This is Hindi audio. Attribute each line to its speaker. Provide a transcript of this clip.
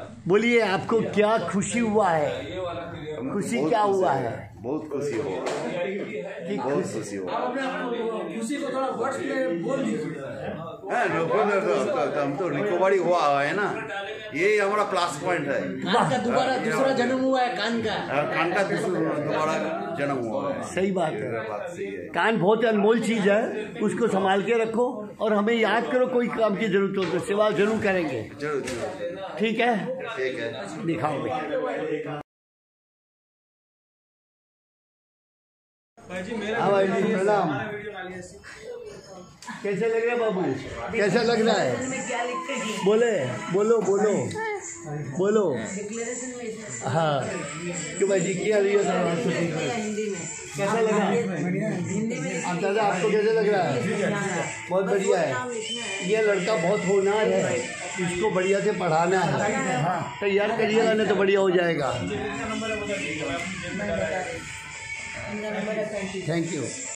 Speaker 1: बोलिए आपको क्या खुशी हुआ है? खुशी क्या हुआ
Speaker 2: है। बहुत खुशी
Speaker 1: हुआ
Speaker 2: बहुत
Speaker 1: खुशी
Speaker 3: हुआ खुशी को थोड़ा वर्ड्स में बोल दीजिए।
Speaker 2: हम तो रिकवरी हुआ है ना? यही हमारा प्लस पॉइंट है।
Speaker 3: कान का दोबारा दूसरा जन्म हुआ है कान का?
Speaker 2: हाँ, कान का दूसरा दोबारा जन्म हुआ है।
Speaker 1: सही बात है।
Speaker 2: बात सही है।
Speaker 1: कान बहुत अनमोल चीज़ है उसको संभाल के रखो और हमें याद करो कोई काम की ज़रूरत हो तो सेवा ज़रूर करेंगे।
Speaker 2: ज़रूर ज़रूर।
Speaker 1: ठीक है?
Speaker 2: ठीक है।
Speaker 1: दिखाओ भैया हाँ भाई जी प्रणाम कैसे लग रहा है बाबू? कैसा लग रहा है? बोले बोलो बोलो बोलो। हाँ क्यों भाई जी क्या रही है कैसा लगा? अब दादा आपको कैसे लग रहा है? बहुत बढ़िया है। ये लड़का बहुत होनहार है। इसको बढ़िया से पढ़ाना है। तैयार करिएगा नहीं तो बढ़िया हो जाएगा। Thank you